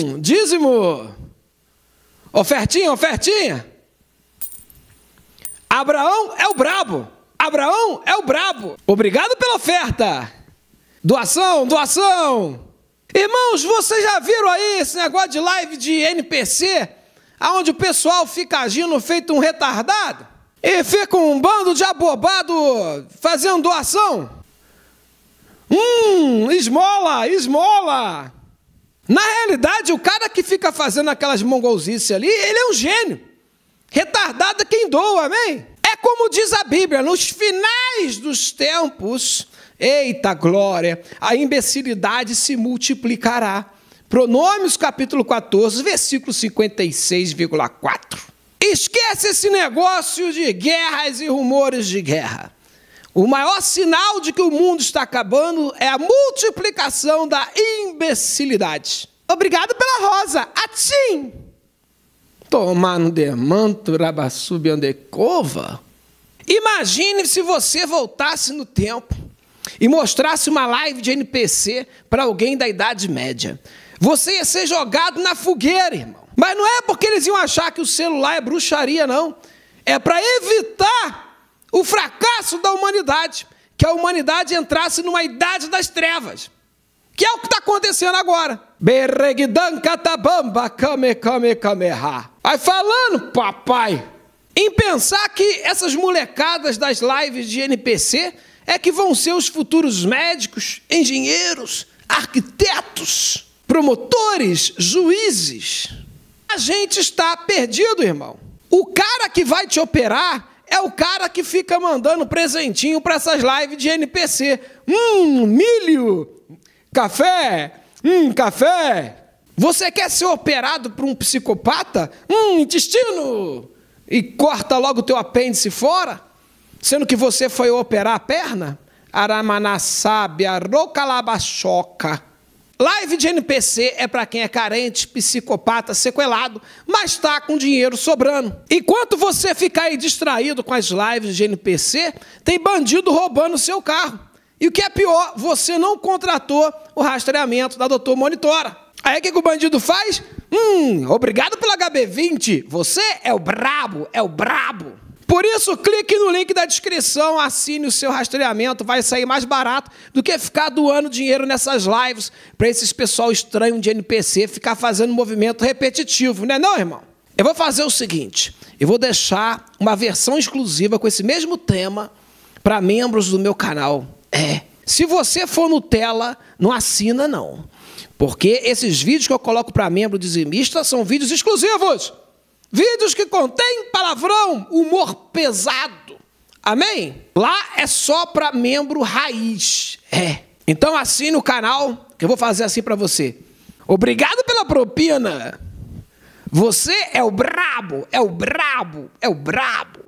Hum, dízimo. Ofertinha, ofertinha. Abraão é o brabo. Abraão é o brabo. Obrigado pela oferta. Doação, doação. Irmãos, vocês já viram aí esse negócio de live de NPC, aonde o pessoal fica agindo feito um retardado? E fica um bando de abobado fazendo doação? Hum, esmola, esmola. Na realidade, o cara que fica fazendo aquelas mongolzices ali, ele é um gênio. Retardado é quem doa, amém? É como diz a Bíblia, nos finais dos tempos, eita glória, a imbecilidade se multiplicará. Pronômios capítulo 14, versículo 56,4. Esquece esse negócio de guerras e rumores de guerra. O maior sinal de que o mundo está acabando é a multiplicação da imbecilidade. Obrigado pela rosa. Atim! Tomar no demanto, rabassube andecova. Imagine se você voltasse no tempo e mostrasse uma live de NPC para alguém da Idade Média. Você ia ser jogado na fogueira, irmão. Mas não é porque eles iam achar que o celular é bruxaria, não. É para evitar o fracasso da humanidade, que a humanidade entrasse numa idade das trevas, que é o que está acontecendo agora. Vai falando, papai, em pensar que essas molecadas das lives de NPC é que vão ser os futuros médicos, engenheiros, arquitetos, promotores, juízes. A gente está perdido, irmão. O cara que vai te operar é o cara que fica mandando presentinho para essas lives de NPC. Hum, milho, café, hum, café. Você quer ser operado por um psicopata? Hum, intestino! E corta logo o teu apêndice fora? Sendo que você foi operar a perna? Aramanasábia, rocalabachoca. Live de NPC é para quem é carente, psicopata, sequelado, mas está com dinheiro sobrando. Enquanto você ficar aí distraído com as lives de NPC, tem bandido roubando seu carro. E o que é pior, você não contratou o rastreamento da Doutor Monitora. Aí o que, que o bandido faz? Hum, obrigado pela HB20. Você é o brabo, é o brabo. Por isso, clique no link da descrição, assine o seu rastreamento, vai sair mais barato do que ficar doando dinheiro nessas lives para esses pessoal estranho de NPC ficar fazendo movimento repetitivo, né não, irmão? Eu vou fazer o seguinte, eu vou deixar uma versão exclusiva com esse mesmo tema para membros do meu canal. É, se você for Nutella, não assina não. Porque esses vídeos que eu coloco para membro dizimista são vídeos exclusivos. Vídeos que contêm palavrão, humor pesado. Amém? Lá é só para membro raiz. É. Então assine o canal, que eu vou fazer assim para você. Obrigado pela propina. Você é o brabo, é o brabo, é o brabo.